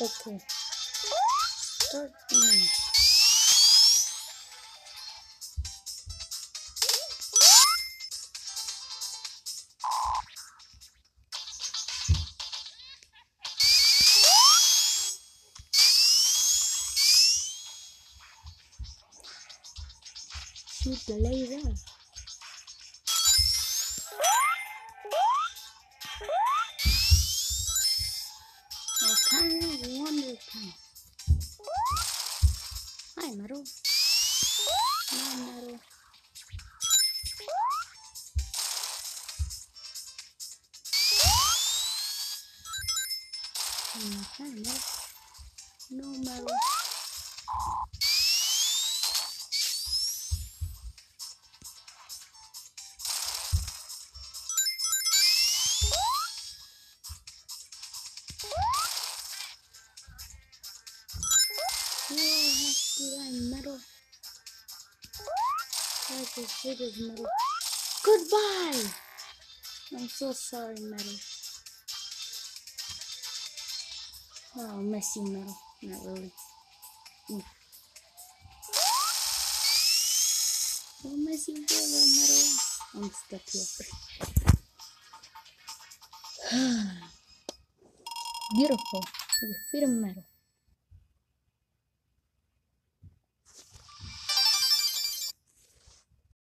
Okay. Start now. Shoot the laser. Of wonder time. Hi, Metal. Hi, Metal. Okay, Metal. No. Learn metal. I just hated metal. Goodbye! I'm so sorry, metal. Oh, you, metal. Not really. Mm. Miss you, brother, metal. I'm stuck here. Beautiful. Your feet metal.